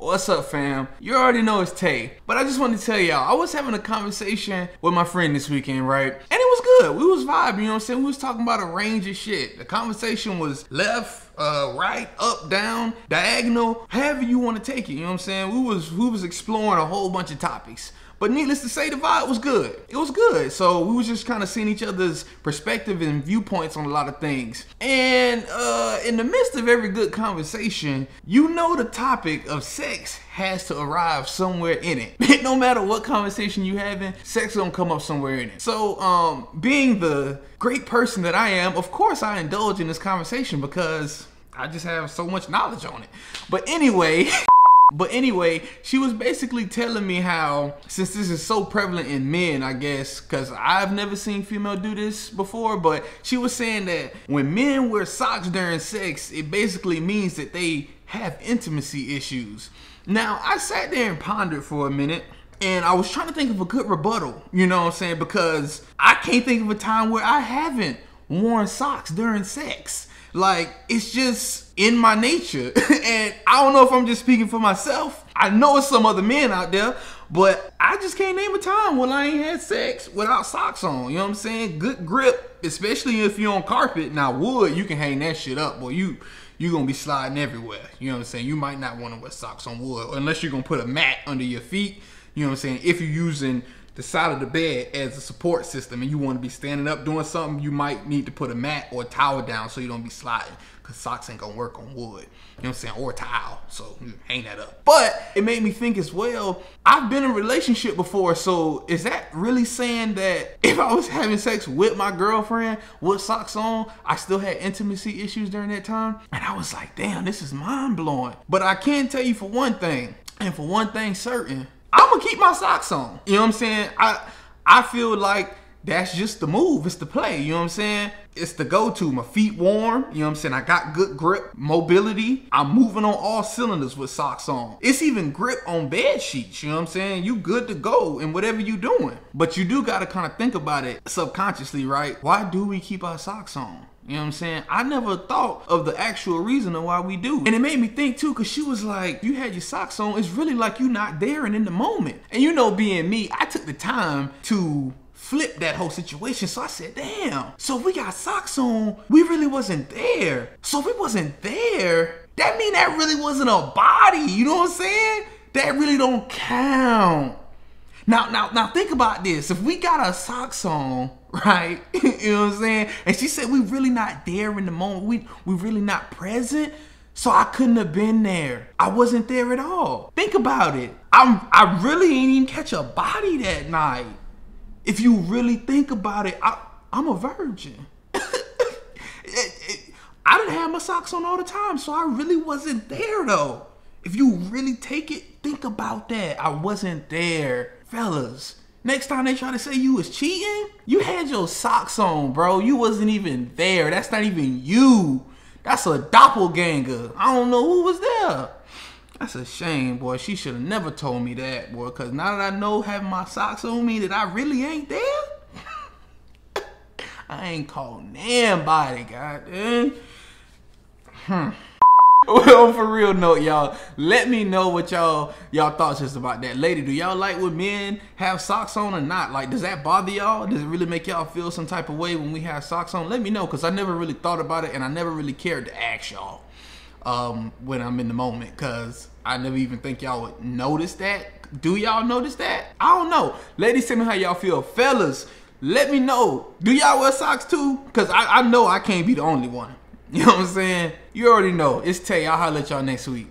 What's up, fam? You already know it's Tay, but I just wanted to tell y'all, I was having a conversation with my friend this weekend, right? And it was good. We was vibing, you know what I'm saying? We was talking about a range of shit. The conversation was left, uh, right, up, down, diagonal, however you want to take it, you know what I'm saying? We was we was exploring a whole bunch of topics. But needless to say, the vibe was good. It was good. So we was just kind of seeing each other's perspective and viewpoints on a lot of things. And uh, in the midst of every good conversation, you know the topic of sex has to arrive somewhere in it. no matter what conversation you having, sex gonna come up somewhere in it. So, um, being the great person that I am, of course I indulge in this conversation because I just have so much knowledge on it. But anyway. But anyway, she was basically telling me how, since this is so prevalent in men, I guess, because I've never seen female do this before, but she was saying that when men wear socks during sex, it basically means that they have intimacy issues. Now, I sat there and pondered for a minute. And I was trying to think of a good rebuttal, you know what I'm saying? Because I can't think of a time where I haven't worn socks during sex. Like, it's just in my nature. and I don't know if I'm just speaking for myself. I know it's some other men out there, but I just can't name a time when I ain't had sex without socks on. You know what I'm saying? Good grip, especially if you're on carpet. Now, wood, you can hang that shit up, boy. You you're gonna be sliding everywhere. You know what I'm saying? You might not want to wear socks on wood unless you're gonna put a mat under your feet. You know what I'm saying? If you're using the side of the bed as a support system and you want to be standing up doing something, you might need to put a mat or a towel down so you don't be sliding because socks ain't gonna work on wood. You know what I'm saying? Or towel. So hang that up. But it made me think as well, I've been in a relationship before, so is that really saying that if I was having sex with my girlfriend with socks on, I still had intimacy issues during that time? And I was like, damn, this is mind blowing. But I can tell you for one thing, and for one thing certain, I'm gonna keep my socks on. You know what I'm saying? I I feel like that's just the move. It's the play. You know what I'm saying? It's the go-to. My feet warm. You know what I'm saying? I got good grip, mobility. I'm moving on all cylinders with socks on. It's even grip on bed sheets. You know what I'm saying? You good to go in whatever you doing. But you do gotta kind of think about it subconsciously, right? Why do we keep our socks on? You know what I'm saying? I never thought of the actual reason of why we do. And it made me think too, cause she was like, you had your socks on. It's really like you not there and in the moment. And you know, being me, I took the time to flip that whole situation. So I said, damn, so we got socks on, we really wasn't there. So we wasn't there, that mean that really wasn't a body. You know what I'm saying? That really don't count. Now, now, now think about this. If we got our socks on, right? you know what I'm saying? And she said we really not there in the moment. We we really not present. So I couldn't have been there. I wasn't there at all. Think about it. I'm I really ain't even catch a body that night. If you really think about it, I I'm a virgin. I didn't have my socks on all the time, so I really wasn't there though. If you really take it, think about that. I wasn't there. Fellas, next time they try to say you was cheating, you had your socks on, bro. You wasn't even there. That's not even you. That's a doppelganger. I don't know who was there. That's a shame, boy. She should have never told me that, boy. Cause now that I know having my socks on me that I really ain't there, I ain't called nobody, goddamn. Hmm. well, for real note, y'all, let me know what y'all y'all thoughts is about that. Lady, do y'all like when men have socks on or not? Like, does that bother y'all? Does it really make y'all feel some type of way when we have socks on? Let me know, because I never really thought about it, and I never really cared to ask y'all um, when I'm in the moment, because I never even think y'all would notice that. Do y'all notice that? I don't know. Ladies, tell me how y'all feel. Fellas, let me know. Do y'all wear socks too? Because I, I know I can't be the only one. You know what I'm saying? You already know. It's Tay. I'll holler at y'all next week.